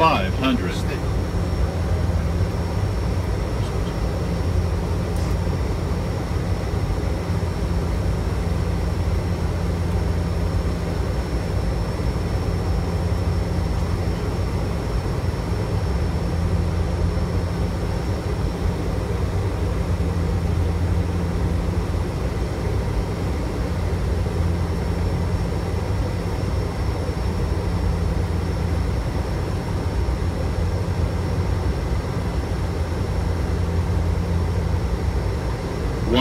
500.